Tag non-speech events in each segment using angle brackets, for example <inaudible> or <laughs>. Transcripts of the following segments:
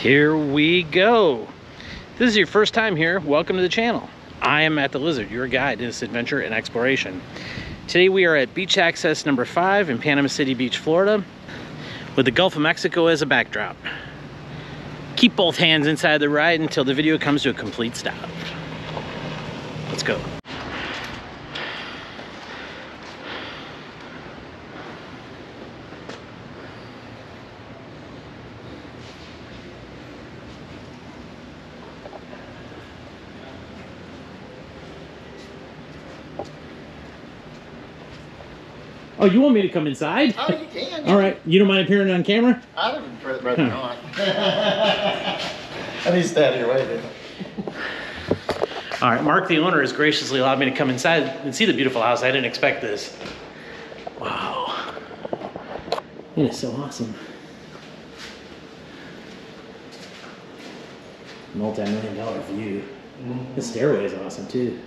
Here we go. This is your first time here. Welcome to the channel. I am Matt the Lizard, your guide in this adventure and exploration. Today we are at beach access number five in Panama City Beach, Florida, with the Gulf of Mexico as a backdrop. Keep both hands inside the ride until the video comes to a complete stop. Let's go. Oh, you want me to come inside? Oh, you can. All right. You don't mind appearing on camera? I would rather not. At least out of your way, dude. All right, Mark, the owner, has graciously allowed me to come inside and see the beautiful house. I didn't expect this. Wow. It is so awesome. Multi-million dollar view. Mm-hmm. The stairway is awesome too.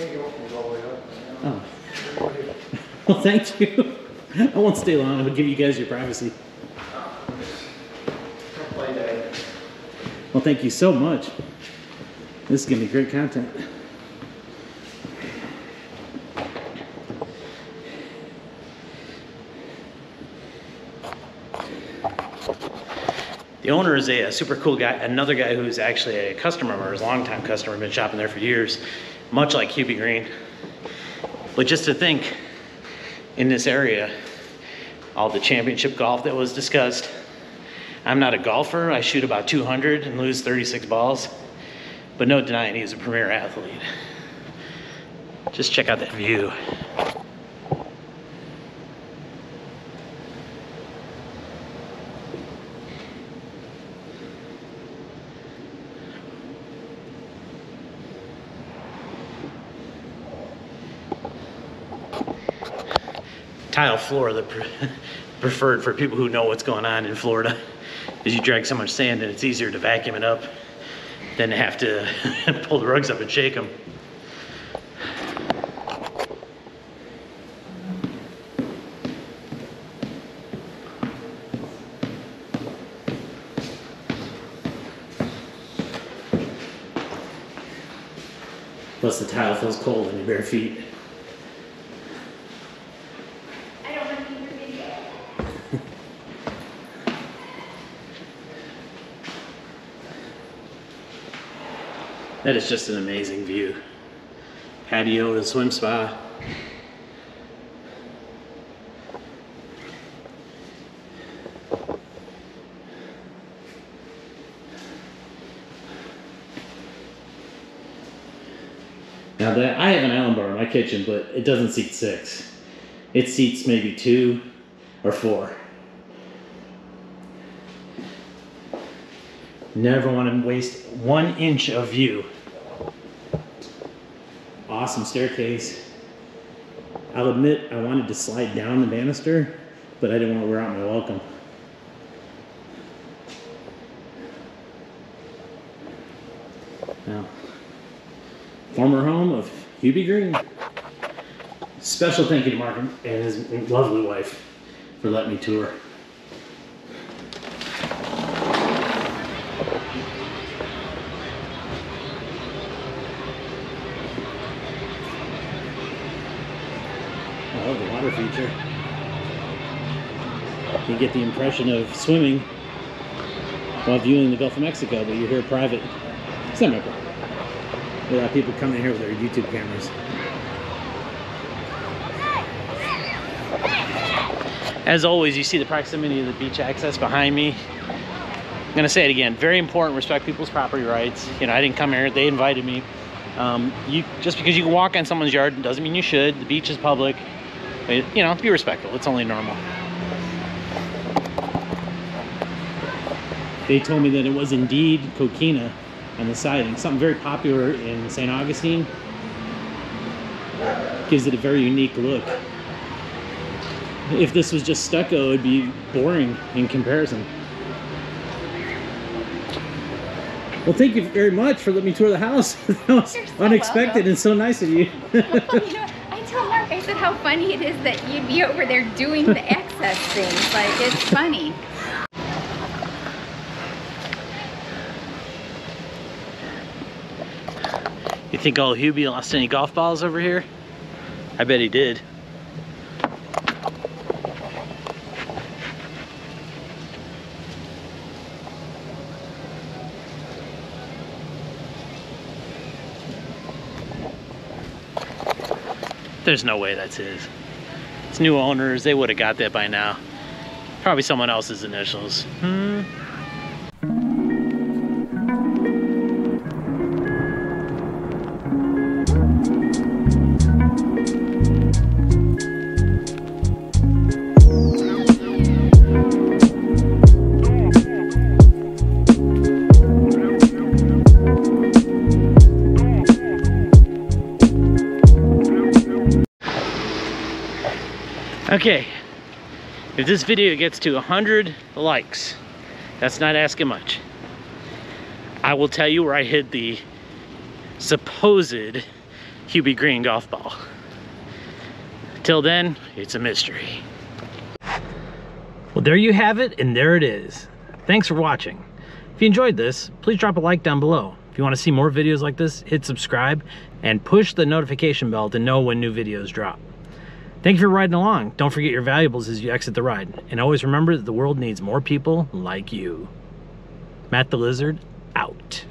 Can't go all the way up. Oh. Well, thank you. I won't stay long. I would give you guys your privacy. Play day. Well, thank you so much. This is gonna be great content. The owner is a, a super cool guy, another guy who's actually a customer of ours, longtime customer, been shopping there for years, much like Hubie Green. But just to think, in this area, all the championship golf that was discussed, I'm not a golfer. I shoot about 200 and lose 36 balls. But no denying he's a premier athlete. Just check out that view. Tile floor, the pre- <laughs> preferred for people who know what's going on in Florida, is you drag so much sand and it's easier to vacuum it up than to have to <laughs> pull the rugs up and shake them. Plus the tile feels cold in your bare feet. I don't want to be your video. That is just an amazing view. Patio and swim spa. Now that I have an island bar in my kitchen, but it doesn't seat six. It seats maybe two or four. Never want to waste one inch of view. Awesome staircase. I'll admit I wanted to slide down the banister, but I didn't want to wear out my welcome. Now, former home of Hubie Green. Special thank you to Mark and his lovely wife for letting me tour. Water feature. You get the impression of swimming while viewing the Gulf of Mexico, but you're here private, semi-private. Without people coming here with their YouTube cameras. As always, you see the proximity of the beach access behind me. I'm gonna say it again, very important, respect people's property rights. You know, I didn't come here, they invited me. Um, you Just because you can walk on someone's yard doesn't mean you should. The beach is public. But, you know, be respectful, it's only normal. They told me that it was indeed coquina on the siding, something very popular in St. Augustine. Gives it a very unique look. If this was just stucco, it'd be boring in comparison. Well, thank you very much for letting me tour the house. <laughs> that was You're so unexpected welcome. and so nice of you. <laughs> <laughs> how funny it is that you'd be over there doing the excess things. Like, it's funny. You think old Hubie lost any golf balls over here? I bet he did. There's no way that's his. It's new owners. They would have got that by now. Probably someone else's initials. Hmm. Okay, if this video gets to 100 likes, that's not asking much. I will tell you where I hid the supposed Hubie Green golf ball. Till then, it's a mystery. Well, there you have it, and there it is. Thanks for watching. If you enjoyed this, please drop a like down below. If you want to see more videos like this, hit subscribe and push the notification bell to know when new videos drop. Thank you for riding along. Don't forget your valuables as you exit the ride. And always remember that the world needs more people like you. Matt the Lizard, out.